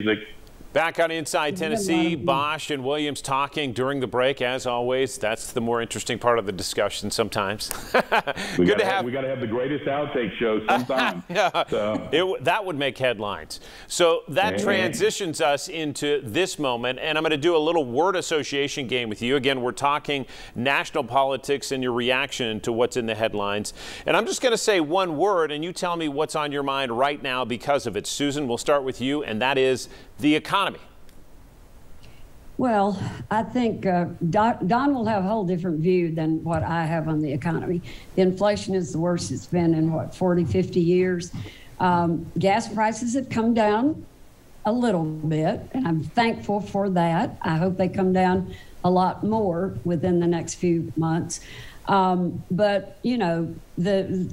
music. Back on Inside Tennessee, Bosch and Williams talking during the break, as always. That's the more interesting part of the discussion sometimes. Good to have, have. We got to have the greatest outtake show sometime. yeah, so. it, that would make headlines. So that hey. transitions us into this moment, and I'm going to do a little word association game with you. Again, we're talking national politics and your reaction to what's in the headlines. And I'm just going to say one word, and you tell me what's on your mind right now because of it. Susan, we'll start with you, and that is the economy? Well, I think uh, Don, Don, will have a whole different view than what I have on the economy. The inflation is the worst it's been in, what, 40, 50 years. Um, gas prices have come down a little bit, and I'm thankful for that. I hope they come down a lot more within the next few months. Um, but, you know, the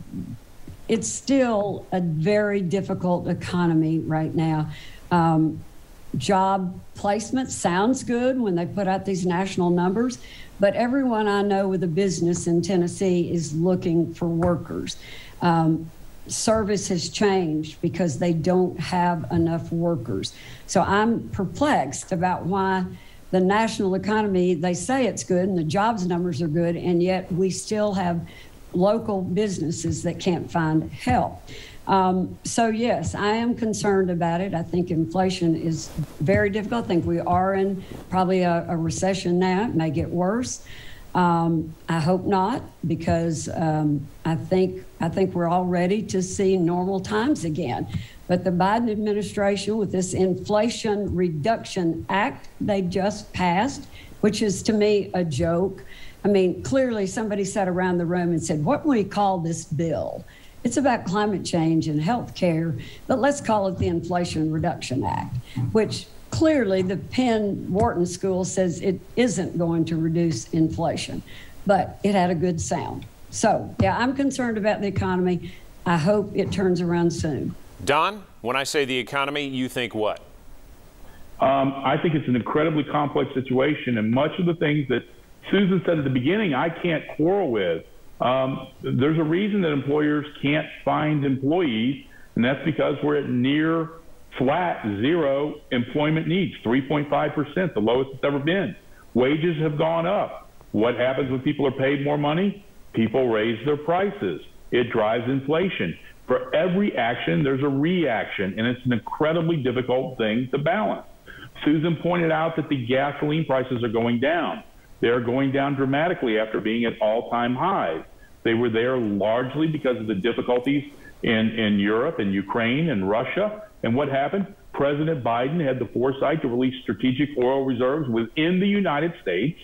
it's still a very difficult economy right now. Um, job placement sounds good when they put out these national numbers, but everyone I know with a business in Tennessee is looking for workers. Um, service has changed because they don't have enough workers. So I'm perplexed about why the national economy, they say it's good and the jobs numbers are good, and yet we still have local businesses that can't find help. Um, so, yes, I am concerned about it. I think inflation is very difficult. I think we are in probably a, a recession now. It may get worse. Um, I hope not, because um, I think I think we're all ready to see normal times again. But the Biden administration, with this Inflation Reduction Act they just passed, which is to me a joke. I mean, clearly somebody sat around the room and said, "What will we call this bill?" It's about climate change and health care, but let's call it the Inflation Reduction Act, which clearly the Penn Wharton School says it isn't going to reduce inflation, but it had a good sound. So, yeah, I'm concerned about the economy. I hope it turns around soon. Don, when I say the economy, you think what? Um, I think it's an incredibly complex situation, and much of the things that Susan said at the beginning, I can't quarrel with. Um, there's a reason that employers can't find employees, and that's because we're at near flat zero employment needs, 3.5%, the lowest it's ever been. Wages have gone up. What happens when people are paid more money? People raise their prices. It drives inflation. For every action, there's a reaction, and it's an incredibly difficult thing to balance. Susan pointed out that the gasoline prices are going down. They're going down dramatically after being at all time highs. They were there largely because of the difficulties in, in Europe and Ukraine and Russia. And what happened? President Biden had the foresight to release strategic oil reserves within the United States,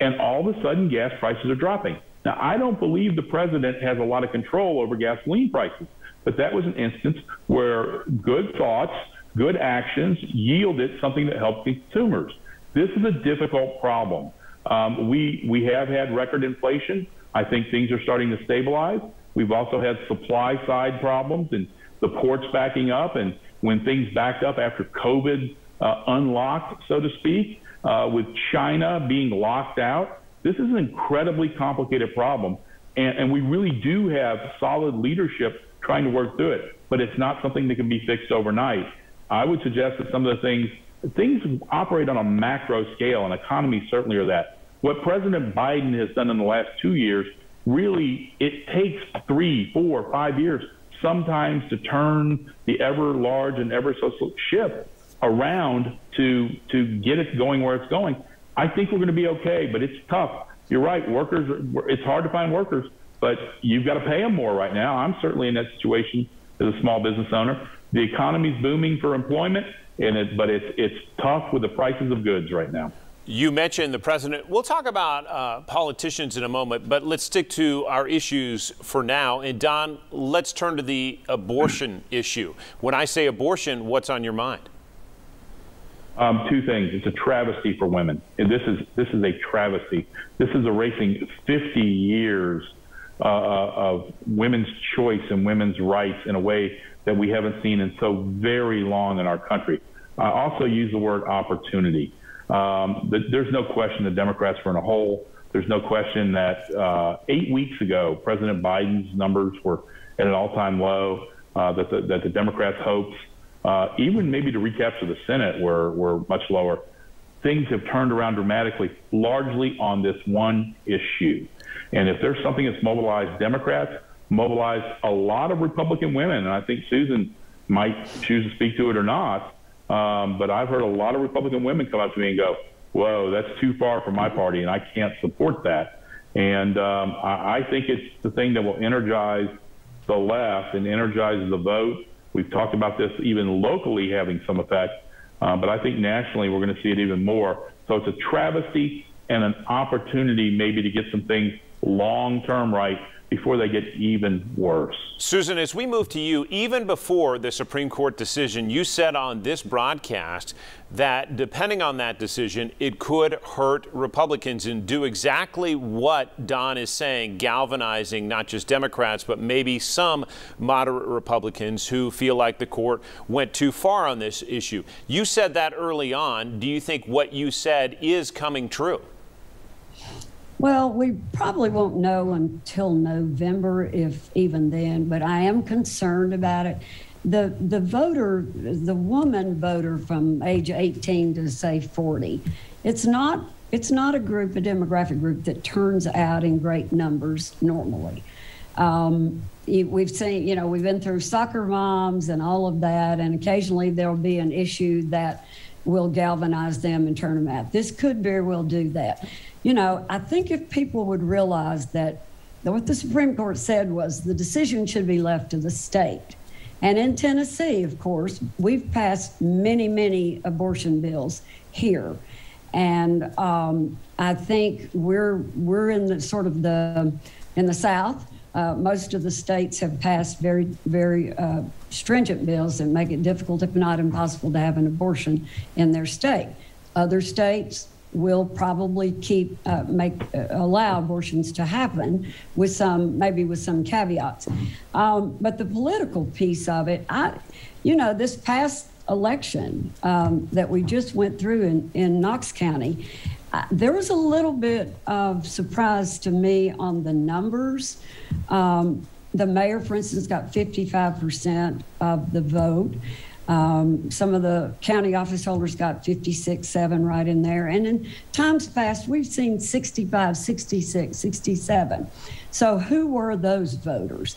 and all of a sudden gas prices are dropping. Now, I don't believe the president has a lot of control over gasoline prices, but that was an instance where good thoughts, good actions yielded something that helped consumers. This is a difficult problem. Um, we, we have had record inflation. I think things are starting to stabilize. We've also had supply side problems and the ports backing up. And when things backed up after COVID uh, unlocked, so to speak, uh, with China being locked out, this is an incredibly complicated problem. And, and we really do have solid leadership trying to work through it. But it's not something that can be fixed overnight. I would suggest that some of the things, things operate on a macro scale, and economies certainly are that. What President Biden has done in the last two years, really, it takes three, four, five years sometimes to turn the ever large and ever so ship around to to get it going where it's going. I think we're going to be okay, but it's tough. You're right. Workers, it's hard to find workers, but you've got to pay them more right now. I'm certainly in that situation as a small business owner. The economy's booming for employment, and it, but it's it's tough with the prices of goods right now. You mentioned the president. We'll talk about uh, politicians in a moment, but let's stick to our issues for now. And Don, let's turn to the abortion issue. When I say abortion, what's on your mind? Um, two things. It's a travesty for women. And this is this is a travesty. This is erasing 50 years uh, uh, of women's choice and women's rights in a way that we haven't seen in so very long in our country. I also use the word opportunity. Um, there's no question the Democrats were in a hole. There's no question that uh, eight weeks ago, President Biden's numbers were at an all-time low. Uh, that, the, that the Democrats' hopes uh, even maybe to recapture the Senate, were were much lower. Things have turned around dramatically, largely on this one issue. And if there's something that's mobilized Democrats, mobilized a lot of Republican women, and I think Susan might choose to speak to it or not. Um, but I've heard a lot of Republican women come up to me and go, "Whoa, that's too far for my party, and I can't support that." And um, I, I think it's the thing that will energize the left and energize the vote. We've talked about this even locally having some effect, uh, but I think nationally we're going to see it even more. So it's a travesty and an opportunity maybe to get some things long term right before they get even worse. Susan, as we move to you, even before the Supreme Court decision, you said on this broadcast that depending on that decision, it could hurt Republicans and do exactly what Don is saying, galvanizing not just Democrats, but maybe some moderate Republicans who feel like the court went too far on this issue. You said that early on. Do you think what you said is coming true? Well, we probably won't know until November, if even then, but I am concerned about it. The, the voter, the woman voter from age 18 to say 40, it's not, it's not a group, a demographic group that turns out in great numbers normally. Um, we've seen, you know, we've been through soccer moms and all of that, and occasionally there'll be an issue that will galvanize them and turn them out. This could very well do that. You know, I think if people would realize that what the Supreme Court said was the decision should be left to the state. And in Tennessee, of course, we've passed many, many abortion bills here. And um, I think we're we're in the sort of the in the South uh, most of the states have passed very, very uh, stringent bills that make it difficult, if not impossible, to have an abortion in their state. Other states will probably keep uh, make uh, allow abortions to happen with some maybe with some caveats. Um, but the political piece of it, I, you know, this past election um, that we just went through in, in Knox County, there was a little bit of surprise to me on the numbers. Um, the mayor, for instance, got 55% of the vote. Um, some of the county office holders got 56, 7 right in there. And in times past, we've seen 65, 66, 67. So who were those voters?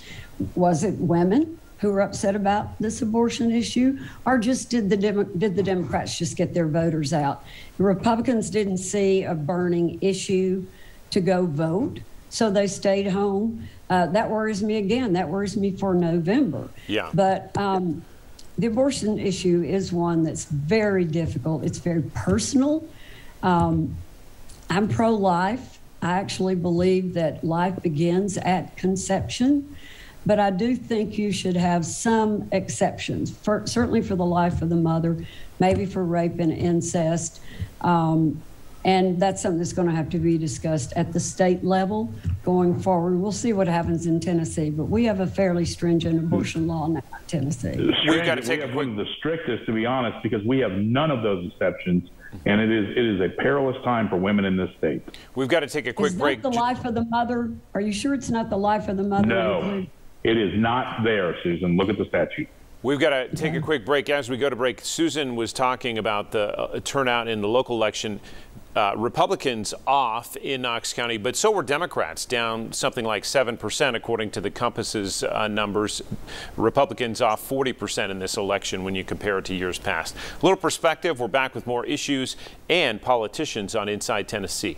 Was it women? who are upset about this abortion issue, or just did the Demo- did the Democrats just get their voters out? The Republicans didn't see a burning issue to go vote, so they stayed home. Uh, that worries me again. That worries me for November. Yeah. But um, the abortion issue is one that's very difficult. It's very personal. Um, I'm pro life. I actually believe that life begins at conception. But I do think you should have some exceptions, for, certainly for the life of the mother, maybe for rape and incest. Um, and that's something that's going to have to be discussed at the state level going forward. We'll see what happens in Tennessee, but we have a fairly stringent abortion law now in Tennessee. We've got to take we a quick... one of the strictest, to be honest, because we have none of those exceptions, and it is it is a perilous time for women in this state. We've got to take a quick is break. the life of the mother? Are you sure it's not the life of the mother? No. It is not there, Susan. Look at the statute. We've got to take a quick break. As we go to break, Susan was talking about the uh, turnout in the local election. Uh, Republicans off in Knox County, but so were Democrats, down something like 7%, according to the Compass's uh, numbers. Republicans off 40% in this election when you compare it to years past. A little perspective. We're back with more issues and politicians on Inside Tennessee.